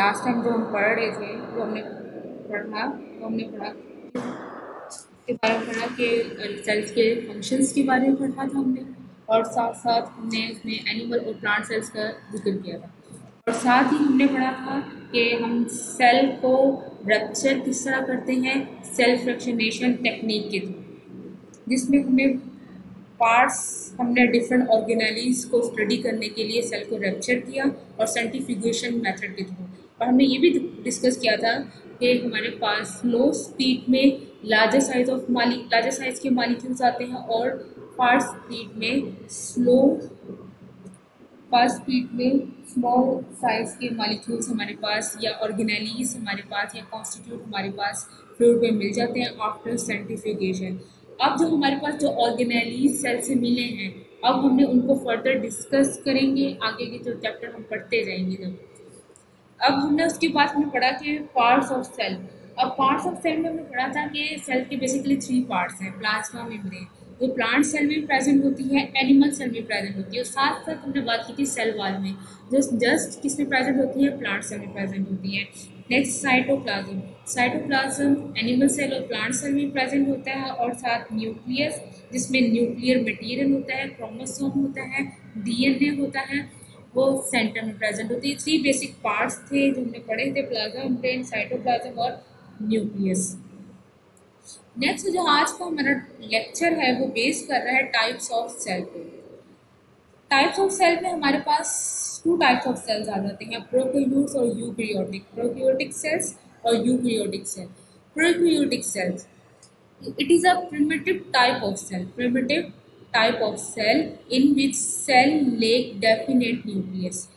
Last time जो हम पढ़ रहे थे, वो हमने पढ़ा, वो हमने पढ़ा के बारे में पढ़ा कि सेल्स के फ़ंक्शंस के बारे में पढ़ा था हमने और साथ साथ हमने उसमें एनिमल और प्लांट सेल्स का ज़िक्र किया था। और साथ ही हमने पढ़ा था कि हम सेल को रप्चर किस तरह करते हैं? सेल्फ फ्रैक्शनेशन टेक्निक के थ्रू, जिसमें हमें पार्ट्स हमने डिफरेंट ऑर्गेनाइज को स्टडी करने के लिए सेल को रप्चर किया और सेंटिफिकेशन मेथड के थ्रू और हमने ये भी डिस्कस किया था कि हमारे पास स्लो स्पीड में लार्जर साइज़ ऑफ़ माली लार्जर साइज़ के मालिक्यूल्स आते हैं और फास्ट स्पीड में स्लो फास्ट स्पीड में स्मॉल साइज़ के मालिक्यूल्स हमारे पास या ऑर्गेनाइज हमारे पास या कॉन्स्टिट्यूट हमारे पास फ्लूड में मिल जाते हैं आफ्टर सेंटिफिकेशन अब जो हमारे पास जो ऑर्गेनाइज सेल से मिले हैं, अब हमने उनको फर्दर डिस्कस करेंगे, आगे के जो चैप्टर हम पढ़ते जाएँगे जब। अब हमने उसके बाद हमने पढ़ा कि पार्ट्स ऑफ़ सेल अब पार्ट्स ऑफ़ सेल में हमने पढ़ा था कि सेल के बेसिकली थ्री पार्ट्स हैं प्लाज्मा मेम्ब्रेन वो प्लांट सेल में प्रेजेंट होती है एनिमल सेल में प्रेजेंट होती है। और साथ साथ हमने बात की थी सेल वाल में। जो जस्ट किसमें प्रेजेंट होती है प्लांट सेल में प्रेजेंट होती है। Next cytoplasm cytoplasm animal cell और प्लांट सेल में प्रेजेंट होता है और साथ न्यूक्लियस जिसमें न्यूक्लियर मटेरियल होता है क्रोमोसोम होता है डीएनए होता है, वो सेंटर में प्रेजेंट होती है। थ्री बेसिक पार्ट्स थे जो हमने पढ़े थे प्लाज्मा मेम्ब्रेन साइटोप्लाज्म और न्यूक्लियस नेक्स्ट जो आज का हमारा लेक्चर है, वो बेस कर रहा है टाइप्स ऑफ़ सेल पे। टाइप्स ऑफ़ सेल में हमारे पास टू टाइप्स ऑफ़ सेल्स आ जाते हैं प्रोक्यूट्स और यूक्रियोटिक प्रोक्यूटिक सेल्स और eukaryotic cell prokaryotic cells it is a primitive type of cell primitive type of cell in which cell lack definite nucleus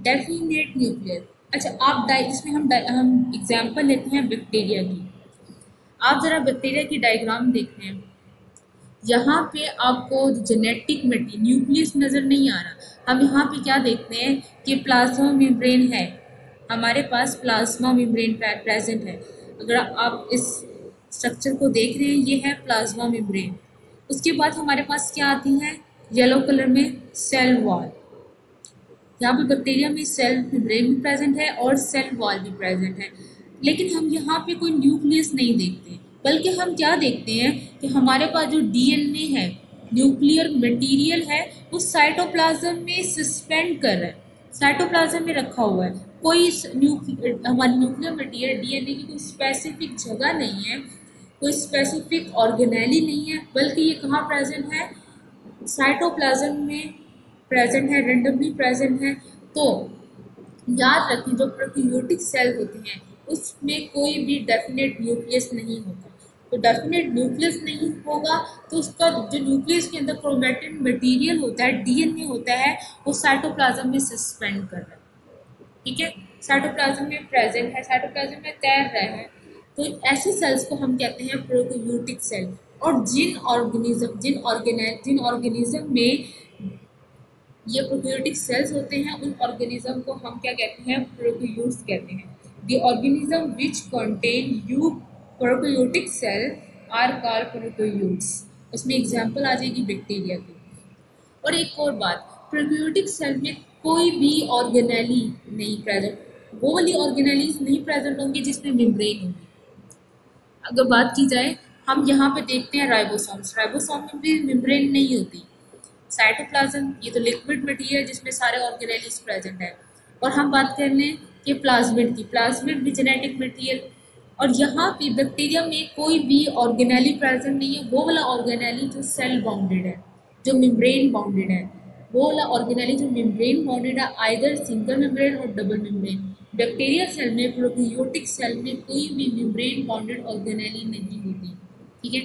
definite nucleus अच्छा आप die इसमें हम हम एग्ज़ाम्पल लेते हैं बैक्टीरिया की. आप ज़रा बैक्टीरिया की डायग्राम देखते हैं. यहाँ पे आपको जेनेटिक मेटी न्यूक्लियस नज़र नहीं आ रहा। हम यहाँ पे क्या देखते हैं कि प्लाज्मा मेम्ब्रेन है। हमारे पास प्लाज्मा मेम्ब्रेन प्रेजेंट है। अगर आप इस स्ट्रक्चर को देख रहे हैं, ये है प्लाज्मा मेम्ब्रेन उसके बाद हमारे पास क्या आती है? येलो कलर में सेल वॉल यहाँ पे बैक्टीरिया में सेल मेम्ब्रेन भी प्रेजेंट है और सेल वॉल भी प्रेजेंट है। लेकिन हम यहाँ पे कोई न्यूक्लियस नहीं देखते। बल्कि हम क्या देखते हैं कि हमारे पास जो डीएनए है न्यूक्लियर मटेरियल है, वो साइटोप्लाज्म में सस्पेंड कर रहा है। साइटोप्लाज्म में रखा हुआ है। कोई हमारी न्यूक्लियर मटेरियल डीएनए की कोई स्पेसिफिक जगह नहीं है, कोई स्पेसिफिक ऑर्गेनेली नहीं है, बल्कि ये कहाँ प्रेजेंट है? साइटोप्लाज्म में प्रेजेंट है रेंडमली प्रेजेंट है। तो याद रखें, जो प्रोक्यूटिक सेल होते हैं, उसमें कोई भी डेफिनेट न्यूक्लियस नहीं होता। तो डेफिनेट न्यूक्लियस नहीं होगा तो उसका जो न्यूक्लियस के अंदर क्रोमेटिन मटेरियल होता है डीएनए होता है, वो साइटोप्लाज्म में सस्पेंड कर रहा है। ठीक है? साइटोप्लाज्म में प्रेजेंट है साइटोप्लाज्म में तैर रहे हैं। तो ऐसे सेल्स को हम कहते हैं प्रोक्यूटिक सेल और जिन ऑर्गेनिज्म जिन ऑर्गेनाइज जिन ऑर्गेनिज्म में ये प्रोक्यूटिक सेल्स होते हैं, उन ऑर्गेनिज्म को हम क्या कहते हैं? प्रोक्यूट्स कहते हैं। The organism which contain eukaryotic cell are called prokaryotes. उसमें एग्ज़ाम्पल आ जाएगी बैक्टीरिया की। और एक और बात प्रोक्यूटिक सेल में कोई भी ऑर्गेनेली नहीं प्रेजेंट वो वाली ऑर्गेनेलीज नहीं प्रेजेंट होंगे जिसमें मेम्ब्रेन होंगी। अगर बात की जाए, हम यहाँ पे देखते हैं राइबोसोम्स राइबोसोम में भी मेम्ब्रेन नहीं होती। साइटोप्लाज्म ये तो लिक्विड मटीरियल जिसमें सारे ऑर्गेनेलीज प्रेजेंट है। और हम बात कर लें कि प्लाज्मिड की। प्लाज्मिड भी जेनेटिक मटेरियल और यहाँ पे बैक्टीरिया में कोई भी ऑर्गेनेली प्रेजेंट नहीं है, वो वाला ऑर्गेनेली जो सेल बाउंडेड है, जो मेम्ब्रेन बाउंडेड है, वो वाला ऑर्गेनेली जो मेम्ब्रेन बाउंडेड है आइदर सिंगल मेम्ब्रेन और डबल मेम्ब्रेन बैक्टीरिया सेल में प्रोक्रियोटिक सेल में कोई भी मेम्ब्रेन बाउंडेड ऑर्गेनेली नहीं होती, ठीक है?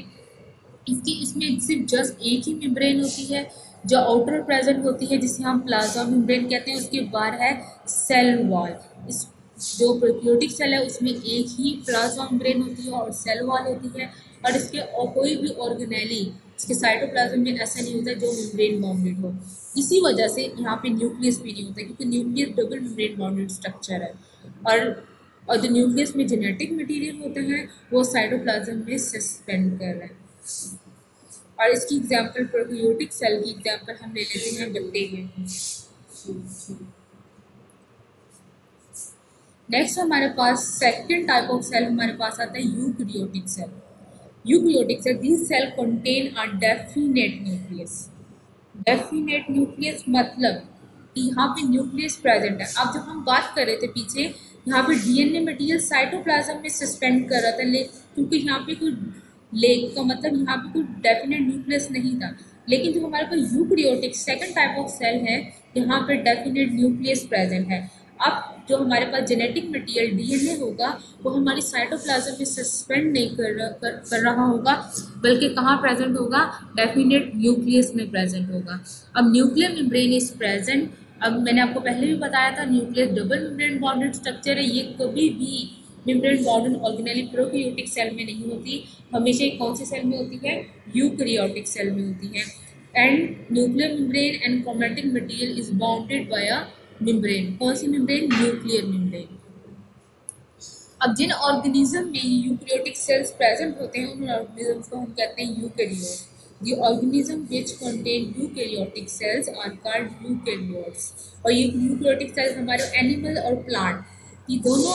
इसकी, इसमें सिर्फ़ जस्ट एक ही मेम्ब्रेन होती है, जो आउटर प्रेजेंट होती है, जिसे हम प्लाज्मा मेम्ब्रेन कहते हैं, उसके बाहर है सेल वॉल इस जो प्रोक्योटिक सेल है, उसमें एक ही प्लाज्मा मेम्ब्रेन होती है और सेल वॉल होती है और इसके और कोई भी ऑर्गेनेली इसके साइटोप्लाज्म में ऐसा नहीं होता जो मेम्ब्रेन बाउंडेड हो। इसी वजह से यहाँ पे न्यूक्लियस भी नहीं होता क्योंकि nucleus double membrane bounded structure है। और और जो न्यूक्लियस में जेनेटिक मटेरियल होते हैं, वो साइटोप्लाज्म में सस्पेंड कर रहे हैं। और इसकी एग्जांपल प्रोक्योटिक सेल की एग्जांपल हम ले लेते हैं बैक्टीरिया नेक्स्ट हमारे पास सेकेंड टाइप ऑफ़ सेल हमारे पास आता है eukaryotic cell eukaryotic cell this cell contain a definite nucleus definite nucleus मतलब यहाँ पे न्यूक्लियस प्रेजेंट है. अब जब हम बात कर रहे थे पीछे, यहाँ पे डीएनए मटेरियल साइटोप्लाज्म में सस्पेंड कर रहा था लेकिन क्योंकि यहाँ पे कोई लेक का मतलब यहाँ पे कोई डेफिनेट न्यूक्लियस नहीं था. लेकिन जो हमारे पास eukaryotic second type of cell है, यहाँ पे डेफिनेट न्यूक्लियस प्रेजेंट है. अब जो हमारे पास जेनेटिक मटेरियल डीएनए होगा वो हमारी साइटोप्लाज्म में सस्पेंड नहीं कर, कर, कर रहा होगा बल्कि कहाँ प्रेजेंट होगा? डेफिनेट न्यूक्लियस में प्रेजेंट होगा। अब न्यूक्लियर मेम्ब्रेन इज़ प्रेजेंट अब मैंने आपको पहले भी बताया था nucleus double membrane bonded structure है। ये कभी भी membrane bonded organelle prokaryotic cell में नहीं होती। हमेशा कौन सी सेल में होती है? यूकैरियोटिक सेल में होती है। And nuclear membrane and chromatic material is bounded by a membrane कौन सी मेम्ब्रेन न्यूक्लियर मेम्ब्रेन अब जिन ऑर्गेनिज्म में यूक्रियोटिक सेल्स प्रेजेंट होते हैं, उन ऑर्गेनिज्म को हम कहते हैं eukaryote The organism which contain eukaryotic cells are called eukaryotes. और ये यूकैरियोटिक सेल्स हमारे एनिमल और प्लांट ये दोनों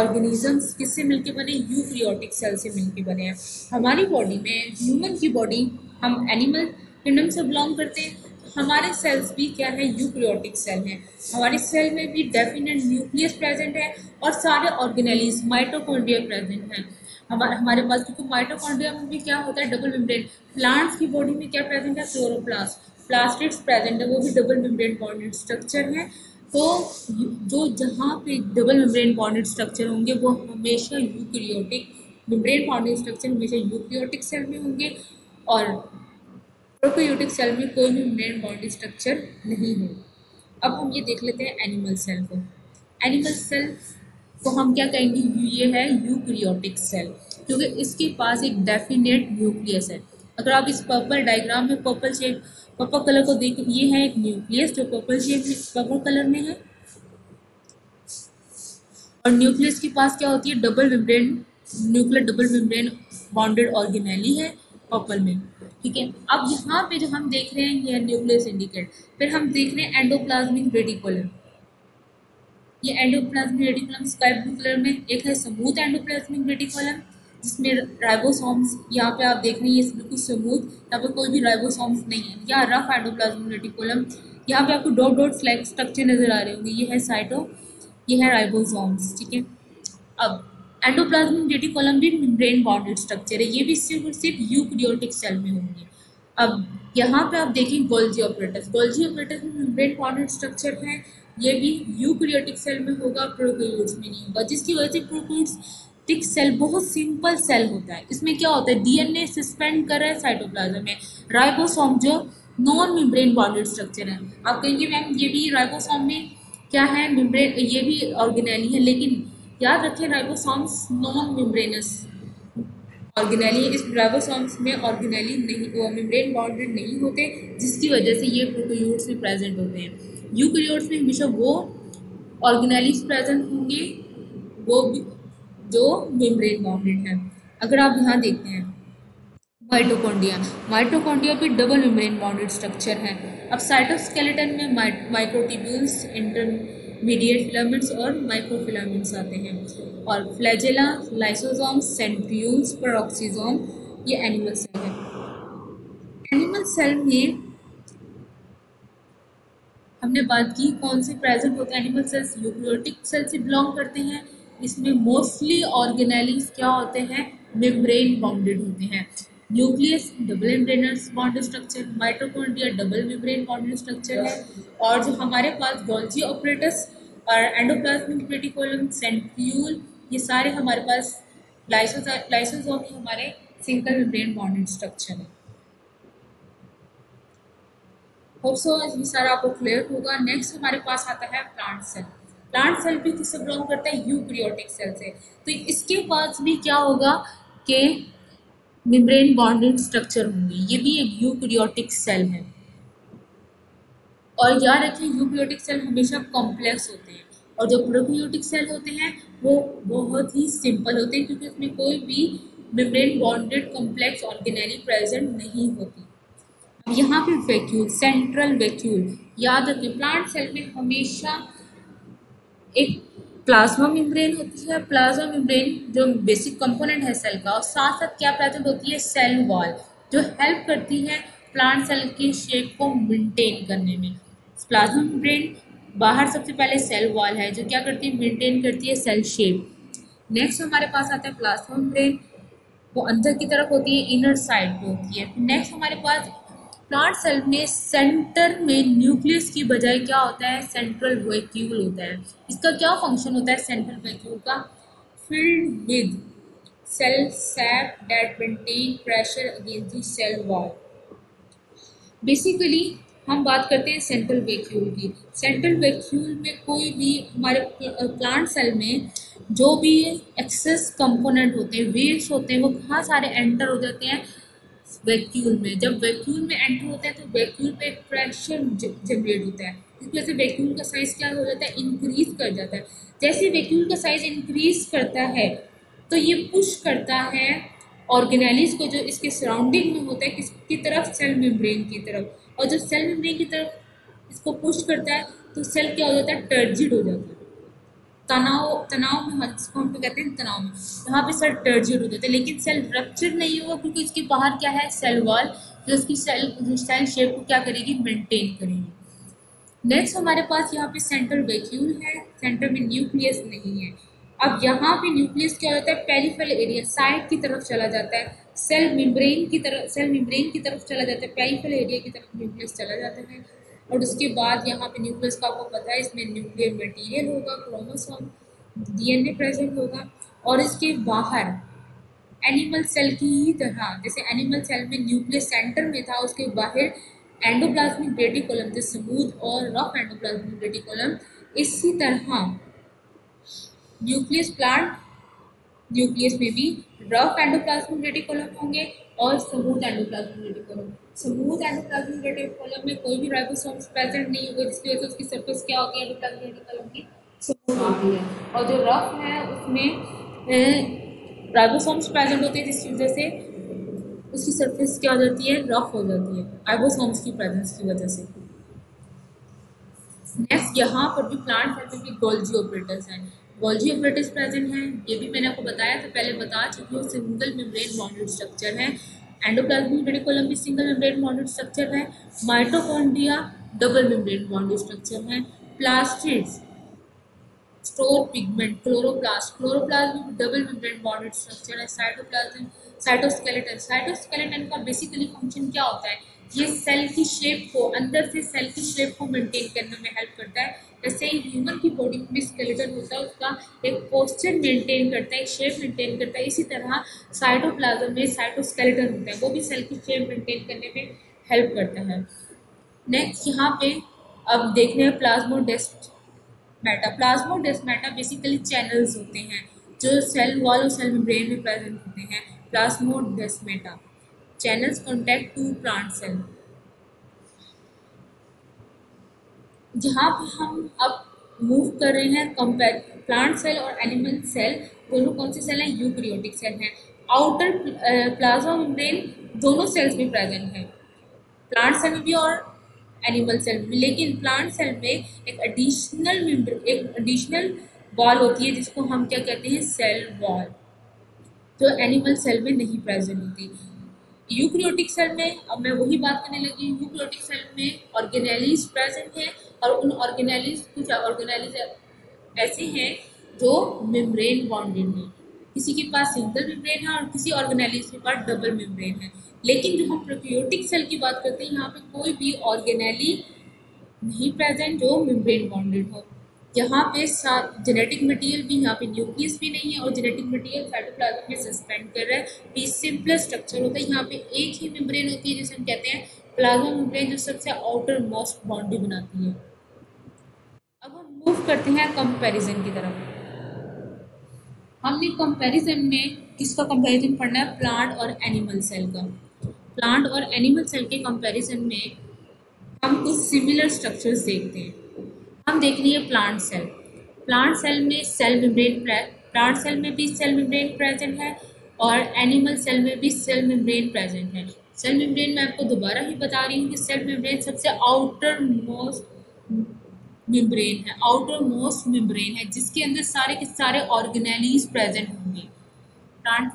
ऑर्गेनिजम्स किससे मिलके बने? यूकैरियोटिक सेल से मिलके बने हैं. हमारी बॉडी में ह्यूमन की बॉडी हम एनिमल किंगडम से बिलोंग करते हैं. हमारे सेल्स भी क्या है? यूक्रियोटिक सेल हैं। हमारे सेल में भी डेफिनेट न्यूक्लियस प्रेजेंट है और सारे ऑर्गेनेलिज माइटोकॉन्ड्रिया प्रेजेंट हैं। हमारे हमारे पास क्योंकि माइटोकॉन्ड्रिया में क्या होता है? डबल मेम्ब्रेन प्लांट्स की बॉडी में क्या प्रेजेंट है? क्लोरोप्लास्ट प्लास्टिक्स प्रेजेंट है, वो भी डबल मेम्ब्रेन बॉन्डेड स्ट्रक्चर है। तो जो जहाँ पे डबल मेम्ब्रेन बॉन्डेड स्ट्रक्चर होंगे, वो हमेशा यूक्रियोटिक मेम्ब्रेन बॉन्डेड स्ट्रक्चर हमेशा यूक्रियोटिक सेल में होंगे और प्रोकैरियोटिक सेल में कोई भी मेन बॉन्डेड स्ट्रक्चर नहीं होगा अब हम ये देख लेते हैं एनिमल सेल को। एनिमल सेल को हम क्या कहेंगे? ये है यूक्रियोटिक सेल क्योंकि इसके पास एक डेफिनेट न्यूक्लियस है। अगर आप इस पर्पल डायग्राम में पर्पल शेप पर्पल कलर को देख ये है एक न्यूक्लियस जो पर्पल शेप में पर्पल कलर में है। और न्यूक्लियस के पास क्या होती है? Double membrane nuclear double membrane bounded organelle है। पर्पल में। ठीक है? अब यहाँ पे जो हम देख रहे हैं, ये न्यूक्लियस इंडिकेट फिर हम देख रहे हैं एंडोप्लाज्मिक रेडिकुलम ये endoplasmic reticulum sky blue colour में एक है स्मूथ एंडोप्लाज्मिक रेटिकुलम जिसमें राइबोसोम्स यहाँ पे आप देख रहे हैं, ये बिल्कुल स्मूथ यहाँ पे कोई भी राइबोसोम्स नहीं है। यहाँ रफ एंडोप्लाज्मिक रेटिकुलम यहाँ पे आपको डॉट डॉट फ्लैग स्ट्रक्चर नज़र आ रहे होंगे। ये है साइटो ये है राइबोसोम्स ठीक है? अब एंडोप्लाज्मिक रेटिकुलम भी मेम्ब्रेन बॉन्डेड स्ट्रक्चर है। ये भी सिर्फ़ और सिर्फ़ यूक्रियोटिक सेल में होंगे। अब यहाँ पे आप देखें गोल्जी ऑपरेटस गोल्जी ऑपरेटस में मेम्ब्रेन बॉन्डेड स्ट्रक्चर है। ये भी यूक्रियोटिक सेल में होगा प्रोकैरियोट्स में नहीं होगा। जिसकी वजह से प्रोकैरियोटिक सेल बहुत सिंपल सेल होता है। इसमें क्या होता है? डीएनए सस्पेंड कर रहा है साइटोप्लाज्म में। राइबोसोम जो नॉन मेम्ब्रेन बॉन्डेड स्ट्रक्चर है। आप कहेंगे, मैम, ये भी राइबोसोम में क्या है? मेम्ब्रेन ये भी ऑर्गेनेली है। लेकिन याद रखें राइबोसोम्स नॉन मेम्ब्रेनस ऑर्गेनेली इस राइबोसोम्स में ऑर्गेनेली नहीं मेम्ब्रेन बॉन्डेड नहीं होते, जिसकी वजह से ये प्रोकैरियोट्स में प्रेजेंट होते हैं। यूकैरियोट्स में हमेशा वो ऑर्गेनाइज प्रेजेंट होंगे, वो जो मेम्ब्रेन बाउंडेड है। अगर आप यहाँ देखते हैं माइटोकॉन्ड्रिया माइटोकॉन्ड्रिया भी डबल मेम्ब्रेन बाउंडेड स्ट्रक्चर है। अब साइटोस्केलेटन में माइक्रोटिब्यूल्स इंटरमीडिएट फिलामेंट्स और माइक्रोफिलामेंट्स आते हैं। और फ्लैजेला लाइसोसोम सेंट्रियूल्स पेरोक्सिसोम ये एनिमल सेल है। एनिमल सेल में हमने बात की कौन से प्रेजेंट होते हैं एनिमल सेल्स यूक्रियोटिक सेल से बिलोंग करते हैं। इसमें मोस्टली ऑर्गेनेलिस क्या होते हैं? मेम्ब्रेन बाउंडेड होते हैं। Nucleus double membranous bond structure mitochondria double membrane bond structure है, और जो हमारे पास गोल्जी ऑपरेटस और एंडोप्लाज्मिक रेटिकुलम सेंट्रियूल ये सारे हमारे पास लाइसोसोम हमारे सिंगल मेम्ब्रेन बॉन्डेड स्ट्रक्चर है। होप सो ये सारा आपको क्लियर होगा। नेक्स्ट हमारे पास आता है प्लांट सेल प्लांट सेल भी किससे बिलोंग करता है? यूक्रियोटिक सेल से। तो इसके पास भी क्या होगा कि मिम्ब्रेन बॉन्डेड स्ट्रक्चर होंगे। ये भी एक यूक्रियोटिक सेल है। और याद रखें यूक्रियोटिक सेल हमेशा कॉम्प्लेक्स होते हैं। और जो प्रोक्रियोटिक सेल होते हैं, वो बहुत ही सिंपल होते हैं, क्योंकि उसमें कोई भी membrane bonded complex organelle present नहीं होती। यहाँ पे वैक्यूल सेंट्रल वैक्यूल याद रखें प्लांट सेल में हमेशा एक प्लाज्मा मेम्ब्रेन होती है, प्लाज्मा मेम्ब्रेन जो बेसिक कंपोनेंट है सेल का, और साथ साथ क्या प्रेजेंट होती है? सेल वॉल जो हेल्प करती है प्लांट सेल की शेप को मेंटेन करने में। प्लाज्मा मेम्ब्रेन बाहर सबसे पहले सेल वॉल है, जो क्या करती है? मेंटेन करती है सेल शेप नेक्स्ट हमारे पास आता है प्लाज्मा मेम्ब्रेन वो अंदर की तरफ़ होती है इनर साइड पे होती है। नेक्स्ट हमारे पास प्लांट सेल में सेंटर में न्यूक्लियस की बजाय क्या होता है? सेंट्रल वैक्यूल होता है। इसका क्या फ़ंक्शन होता है? सेंट्रल वैक्यूल का filled with cell sap that maintain pressure against the cell wall. Basically हम बात करते हैं सेंट्रल वैक्यूल की। सेंट्रल वैक्यूल में कोई भी हमारे प्लांट सेल में जो भी एक्सेस कंपोनेंट होते हैं वेस्ट होते हैं, वो कहाँ सारे एंटर हो जाते हैं? वैक्यूल में। जब वैक्यूल में एंटर होता है तो वैक्यूल पे प्रेशर जनरेट होता है। इस वजह से वैक्यूल का साइज़ क्या हो जाता है? इंक्रीज कर जाता है। जैसे वैक्यूल का साइज़ इंक्रीज करता है तो ये पुश करता है ऑर्गेनालिस को, जो इसके सराउंडिंग में होता है किसकी तरफ़ सेल मेम्ब्रेन की तरफ़। और जो सेल मेम्ब्रेन की तरफ़ इसको पुश करता है तो सेल क्या हो जाता है? टर्जिड हो जाता है। तनाव तनाव में जिसको हम कहते हैं तनाव में। यहाँ पे सेल टर्जिड हो जाता है, लेकिन सेल रप्चर नहीं होगा क्योंकि इसके बाहर क्या है? सेल वॉल जो उसकी सेल सेल शेप को क्या करेगी? मेंटेन करेगी। नेक्स्ट हमारे पास यहाँ पे सेंट्रल वैक्यूल है। सेंटर में न्यूक्लियस नहीं है। अब यहाँ पे न्यूक्लियस क्या होता है? पेरिफेरल एरिया साइड की तरफ़ चला जाता है। सेल मेम्ब्रेन की तरफ़ सेल मेम्ब्रेन की तरफ़ चला जाता है। पेरिफेरल एरिया की तरफ़ न्यूक्लियस चला जाता है। और उसके बाद यहाँ पे न्यूक्लियस का आपको पता है, इसमें न्यूक्लियर मटेरियल होगा क्रोमोसोम डीएनए प्रेजेंट होगा और इसके बाहर एनिमल सेल की ही तरह, जैसे एनिमल सेल में न्यूक्लियस सेंटर में था, उसके बाहर एंडोप्लाज्मिक रेटिकुलम जो स्मूथ और रफ एंडोप्लाज्मिक रेटिकुलम इसी तरह न्यूक्लियस प्लांट न्यूक्लियस में भी रफ एंडोप्लाज्मिक रेटिकुलम होंगे और smooth endoplasmic reticulum smooth endoplasmic column में? कोई भी राइबोसोम्स प्रेजेंट नहीं होगा, जिसकी वजह से उसकी सरफेस क्या होती है एंडोप्लाज्मिक रेटिकुलम की। स्मूथ होती है और जो रफ है, उसमें राइबोसोम्स प्रेजेंट होते हैं, जिसकी वजह से उसकी सरफेस क्या हो जाती है? रफ हो जाती है राइबोसोम्स की प्रेजेंस की वजह से। नेक्स्ट यहाँ पर भी प्लांट सेल में भी गोल्जी ऑपरेटर्स हैं। गोल्जी ऑपरेटर्स प्रेजेंट हैं, ये भी मैंने आपको बताया था पहले बता चुकी हूँ सिंगल मेम्ब्रेन बॉन्डेड स्ट्रक्चर है। एंडोप्लाज्मिक रेटिकुलम भी सिंगल मेम्ब्रेन बॉन्डेड स्ट्रक्चर है, mitochondria double membrane bonded structure है, plastids store pigment chloroplast chloroplast भी डबल मेम्ब्रेन बॉन्डेड स्ट्रक्चर है, साइटोप्लाज्म, साइटोस्केलेटन साइटोस्केलेटन का बेसिकली फ़ंक्शन क्या होता है? ये सेल की शेप को, अंदर से सेल की शेप को मेंटेन करने में हेल्प करता है। जैसे ह्यूमन की बॉडी में स्केलेटन होता है, उसका एक पोस्चर मेंटेन करता है, एक शेप मेंटेन करता है, इसी तरह साइटोप्लाज्म में साइटोस्केलेटन होता है, वो भी सेल की शेप मेंटेन करने में हेल्प करता है। नेक्स्ट यहाँ पे अब देखने हैं प्लाज्मो plasmodesmata plasmodesmata basically channels होते हैं, जो सेल वॉल और सेल ब्रेन में प्रेजेंट होते हैं प्लाज्मो plasmodesmata channels contact to plant cell जहाँ पे हम अब मूव कर रहे हैं कंपेयर प्लांट सेल और एनिमल सेल दोनों कौन से सेल हैं? यूक्रियोटिक सेल हैं। आउटर प्लाज्मा मेम्ब्रेन दोनों सेल्स में प्रेजेंट है। प्लांट सेल में भी और एनिमल सेल में लेकिन प्लांट सेल में एक एडिशनल एक एडिशनल वॉल होती है, जिसको हम क्या कहते हैं? सेल वॉल जो एनिमल सेल में नहीं प्रेजेंट होती। यूक्रियोटिक सेल में, अब मैं वही बात करने लगी यूक्रियोटिक सेल में ऑर्गेनेलिस प्रेजेंट है और उन ऑर्गेनेलिस कुछ ऑर्गेनेलिस ऐसे हैं जो मेम्ब्रेन बॉन्डेड हैं। किसी के पास सिंगल मेम्ब्रेन है और किसी ऑर्गेनेलिस के पास डबल मेम्ब्रेन है। लेकिन जो हम प्रोक्रियोटिक सेल की बात करते हैं, यहाँ पे कोई भी ऑर्गेनेली नहीं प्रेजेंट जो मेम्ब्रेन बॉन्डेड हो। यहाँ पे जेनेटिक मटेरियल भी यहाँ पे न्यूक्लियस भी नहीं है और जेनेटिक मटेरियल साइटोप्लाज्म में सस्पेंड कर रहा है। ये सिंपल स्ट्रक्चर होता है। यहाँ पे एक ही मेम्ब्रेन होती है जिसे हम कहते हैं प्लाज्मा मेम्ब्रेन जो सबसे आउटर मोस्ट बाउंड्री बनाती है। अब हम मूव करते हैं कंपैरिजन की तरफ़। हमने कंपैरिजन में किसका कंपैरिजन पढ़ना है? प्लांट और एनिमल सेल का। प्लांट और एनिमल सेल के कंपैरिजन में हम कुछ सिमिलर स्ट्रक्चर्स देखते हैं। हम देख रही है प्लांट सेल प्लांट सेल में सेल मेम्ब्रेन प्लांट सेल में भी सेल मेम्ब्रेन प्रेजेंट है और एनिमल सेल में भी सेल मेम्ब्रेन प्रेजेंट है। सेल मेम्ब्रेन में आपको दोबारा ही बता रही हूँ कि सेल मेम्ब्रेन सबसे आउटर मोस्ट मेम्ब्रेन है। आउटर मोस्ट मेम्ब्रेन है, जिसके अंदर सारे के सारे ऑर्गेनेलीज प्रेजेंट होंगे। प्लांट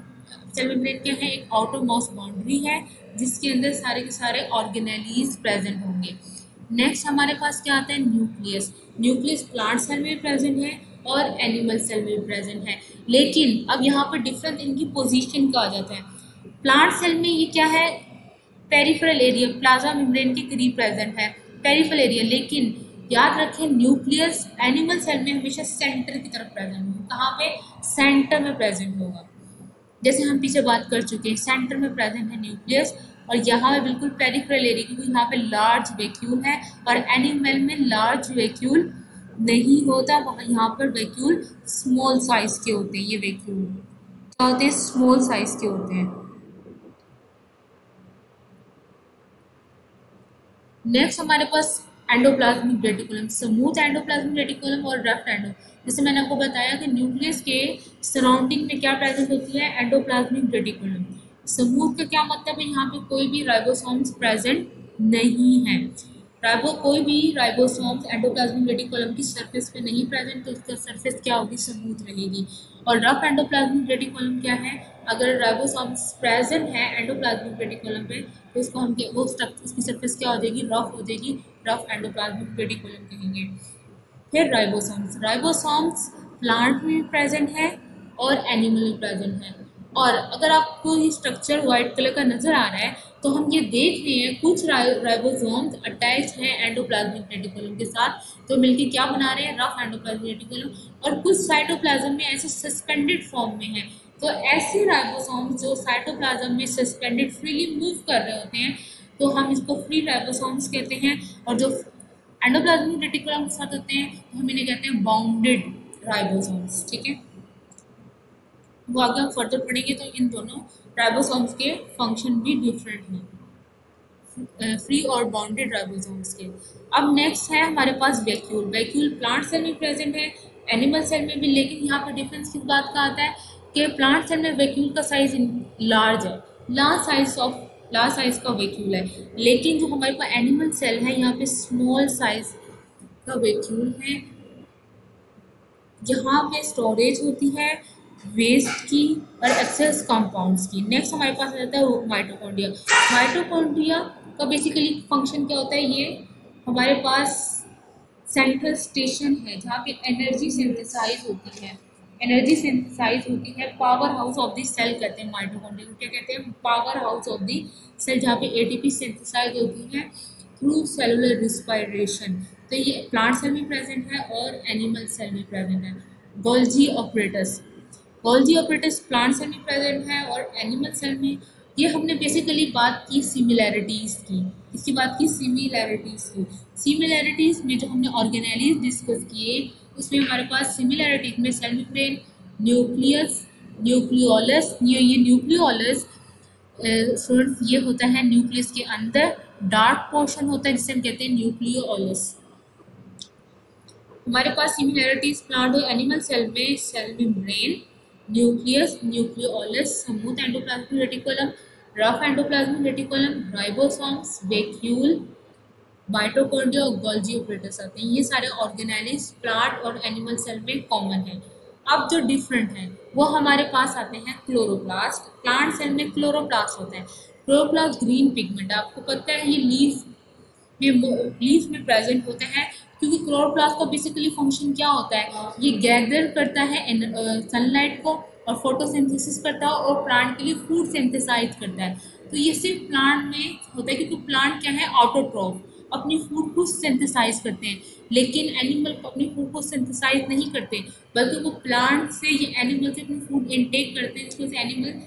सेल मेम्ब्रेन क्या है? एक आउटर मोस्ट बाउंड्री है, जिसके अंदर सारे के सारे ऑर्गेनेलीज प्रेजेंट होंगे। नेक्स्ट हमारे पास क्या आता है? न्यूक्लियस न्यूक्लियस प्लांट सेल में प्रेजेंट है और एनिमल सेल में प्रेजेंट है। लेकिन अब यहाँ पर डिफरेंस इनकी पोजीशन का आ जाता है। प्लांट सेल में ये क्या है? पेरिफेरल एरिया प्लाज्मा मेम्ब्रेन के करीब प्रेजेंट है। पेरिफेरल एरिया लेकिन याद रखें न्यूक्लियस एनिमल सेल में हमेशा सेंटर की तरफ़ प्रेजेंट होगा। कहाँ पे? सेंटर में प्रेजेंट होगा। जैसे हम पीछे बात कर चुके हैं सेंटर में प्रेजेंट है न्यूक्लियस और यहाँ पे बिल्कुल पेरिफेरल एरिया क्योंकि यहाँ पे लार्ज वैक्यूल है और एनिमल में लार्ज वैक्यूल नहीं होता यहाँ पर वैक्यूल स्मॉल साइज़ के होते हैं, ये वैक्यूल क्या होते हैं? स्मॉल साइज़ के होते हैं। नेक्स्ट हमारे पास endoplasmic reticulum smooth endoplasmic reticulum और रफ एंडो जैसे मैंने आपको बताया कि न्यूक्लियस के सराउंडिंग में क्या प्रेजेंट होती है? एंडोप्लाज्मिक रेटिकुलम स्मूथ का क्या मतलब है? यहाँ पे कोई भी राइबोसोम्स प्रेजेंट नहीं है। राइबो कोई भी राइबोसोम्स एंडोप्लाज्मिक रेटिकुलम की सरफेस पे नहीं प्रेजेंट तो उसका सरफेस क्या होगी? स्मूथ रहेगी। और रफ एंडोप्लाज्मिक रेटिकुलम क्या है? अगर राइबोसोम्स प्रेजेंट है एंडोप्लाज्मिक रेटिकुलम पे तो उसको हम वो उसकी सरफेस क्या हो जाएगी? रफ हो जाएगी। रफ एंडोप्लाज्मिक रेटिकुलम कहेंगे। फिर राइबोसोम्स राइबोसोम्स प्लांट में प्रेजेंट है और एनिमल में प्रेजेंट है। और अगर आपको ये स्ट्रक्चर व्हाइट कलर का नज़र आ रहा है तो हम ये देख रहे हैं, कुछ राइबोसोम्स अटैच हैं एंडोप्लाज्मिक रेटिकुलम के साथ तो मिलके क्या बना रहे हैं रफ एंडोप्लाज्मिक रेटिकुलम और कुछ साइटोप्लाज्म में ऐसे सस्पेंडेड फॉर्म में है। तो ऐसे राइबोसोम्स जो साइटोप्लाज्म में सस्पेंडेड फ्रीली मूव कर रहे होते हैं तो हम इसको फ्री राइबोसोम्स कहते हैं, और जो एंडोप्लाज्मिक रेटिकुलम के साथ होते हैं तो हम इन्हें कहते हैं बाउंडेड राइबोसोम्स ठीक है? वो आगे हम फर्दर पढ़ेंगे तो इन दोनों राइबोसोम्स के फ़ंक्शन भी डिफरेंट हैं। फ्री और बाउंडेड राइबोसोम्स के। अब नेक्स्ट है हमारे पास वैक्यूल वैक्यूल प्लांट सेल में प्रेजेंट है एनिमल सेल में भी, लेकिन यहाँ पर डिफरेंस किस बात का आता है कि प्लांट सेल में वैक्यूल का साइज़ लार्ज है। Large size of large size का वैक्यूल है। लेकिन जो हमारे पास एनिमल सेल है, यहाँ पे स्मॉल साइज़ का वैक्यूल है। जहाँ पे स्टोरेज होती है वेस्ट की और एक्सेस कंपाउंड्स की। नेक्स्ट हमारे पास आ जाता है माइटोकॉन्ड्रिया माइटोकॉन्ड्रिया का बेसिकली फ़ंक्शन क्या होता है ये? हमारे पास सेंट्रल स्टेशन है जहाँ पे एनर्जी सिंथेसाइज होती है। एनर्जी सिंथेसाइज होती है powerhouse of the cell कहते हैं माइटोकॉन्ड्रिया क्या कहते हैं? Powerhouse of the cell जहाँ पे एटीपी सिंथेसाइज होती है थ्रू सेलुलर रिस्पायरेशन तो ये प्लांट सेल में प्रेजेंट है और एनिमल सेल में प्रेजेंट है। Golgi apparatus Golgi apparatus plant cell में प्रेजेंट है और एनिमल सेल में, ये हमने बेसिकली बात की सिमिलैरिटीज़ की। इसकी बात की सिमिलैरिटीज़ की। सिमिलैरिटीज़ में जो हमने ऑर्गेनेलिज डिस्कस किए, उसमें हमारे पास सिमिलैरिटीज में सेल मेम्ब्रेन न्यूक्लियस न्यूक्लियोलस ये न्यूक्लियोलस स्टूडेंट्स ये होता है न्यूक्लियस के अंदर डार्क पोर्शन होता है जिसे हम कहते हैं न्यूक्लियोलस हमारे पास सिमिलैरिटीज प्लांट और एनिमल सेल में cell membrane nucleus nucleolus smooth endoplasmic reticulum rough endoplasmic reticulum ribosomes vacuole mitochondria और गोल्जी ऑपरेटर्स आते हैं। ये सारे ऑर्गेनाइज प्लांट और एनिमल सेल में कॉमन है। अब जो डिफरेंट हैं, वो हमारे पास आते हैं क्लोरोप्लास्ट प्लांट सेल में क्लोरोप्लास्ट होता है। क्लोरोप्लास्ट ग्रीन पिगमेंट आपको पता है ये लीफ में लीफ में प्रेजेंट होता है। क्योंकि क्लोरोप्लास्ट का बेसिकली फ़ंक्शन क्या होता है? ये गैदर करता है सनलाइट को और फोटोसिंथेसिस करता है और प्लांट के लिए फ़ूड सिंथेसाइज करता है। तो ये सिर्फ़ प्लांट में होता है क्योंकि प्लांट क्या है? ऑटोट्रॉफ अपनी फ़ूड को सिंथेसाइज करते हैं। लेकिन एनिमल अपनी फ़ूड को सिंथेसाइज नहीं करते, बल्कि वो प्लांट से ये एनिमल से अपनी फ़ूड इनटेक करते हैं, जिसकी से एनिमल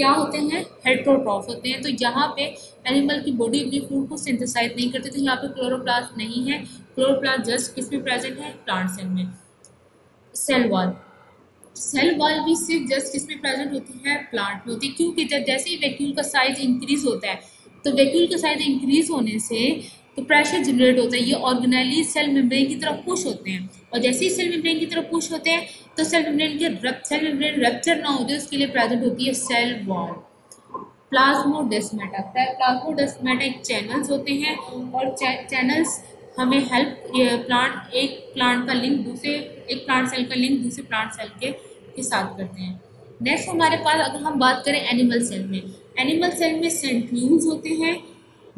क्या होते हैं? हेट्रोट्रॉफ होते हैं। तो यहाँ पे एनिमल की बॉडी अपनी फ़ूड को सिंथेसाइज नहीं करती तो यहाँ पे क्लोरोप्लास्ट नहीं है। क्लोरोप्लास्ट जस्ट किसमें प्रेजेंट है? प्लांट सेल में। सेल वॉल सेल वॉल भी सिर्फ़ जस्ट किसमें प्रेजेंट होती है? प्लांट में होती है। क्योंकि जब जैसे ही वैक्यूल का साइज़ इंक्रीज होता है तो वैक्यूल का साइज़ इंक्रीज होने से तो प्रेशर जनरेट होता है। ये ऑर्गेनाइज सेल मेम्ब्रेन की तरफ़ पुश होते हैं। और जैसे ही सेल मेम्ब्रेन की तरफ़ पुश होते हैं तो सेल मेम्ब्रेन के सेल मेम्ब्रेन रप्चर ना हो जाए, उसके लिए प्रेजेंट होती है सेल वॉल प्लाज्मोडेस्मेटा प्लाज्मोडेस्मेटा एक चैनल्स होते हैं और चैनल्स हमें हेल्प प्लांट एक प्लांट का लिंक दूसरे एक प्लांट सेल का लिंक दूसरे प्लांट सेल के के साथ करते हैं। नेक्स्ट हमारे पास अगर हम बात करें एनिमल सेल में। एनिमल सेल में सेंट्यूल्स होते हैं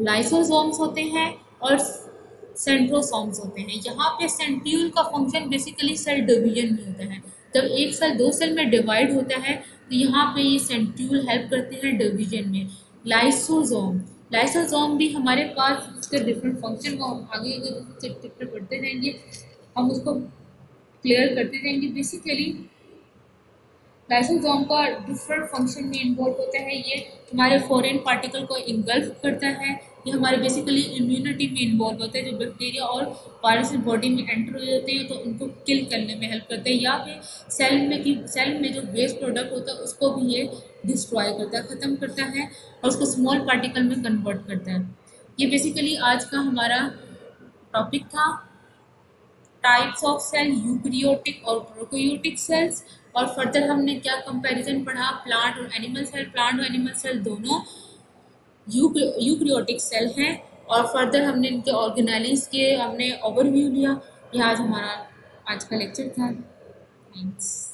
लाइसोसोम्स होते हैं और सेंट्रोसोम्स होते हैं। यहाँ पे सेंट्यूल का फ़ंक्शन बेसिकली सेल डिवीज़न में होता है। जब एक सेल दो सेल में डिवाइड होता है तो यहाँ पे ये सेंट्यूल हेल्प करते हैं डिवीज़न में। लाइसोसोम लाइसोसोम भी हमारे पास उसके डिफरेंट फ़ंक्शन को हम आगे चैप्टर पढ़ते रहेंगे। हम उसको क्लियर करते जाएँगे बेसिकली लाइसोसोम का डिफरेंट फ़ंक्शन में इन्वॉल्व होता है। ये हमारे फॉरेन पार्टिकल को इंगल्फ करता है। ये हमारे बेसिकली इम्यूनिटी में इन्वॉल्व होता है। जो बैक्टीरिया और वायरस बॉडी में एंटर हो जाते हैं तो उनको किल करने में हेल्प करते हैं। या फिर सेल में की सेल में जो वेस्ट प्रोडक्ट होता है, उसको भी ये डिस्ट्रॉय करता है, ख़त्म करता है और उसको स्मॉल पार्टिकल में कन्वर्ट करता है। ये बेसिकली आज का हमारा टॉपिक था। टाइप्स ऑफ़ सेल यूक्रियोटिक और प्रोकोयोटिक सेल्स और फर्दर हमने क्या कंपैरिजन पढ़ा? प्लांट और एनिमल सेल प्लांट और एनिमल सेल दोनों यूक्रियोटिक सेल हैं और फर्दर हमने इनके ऑर्गेनाइज के हमने ओवरव्यू लिया। यह आज हमारा, आज का लेक्चर था। थैंक्स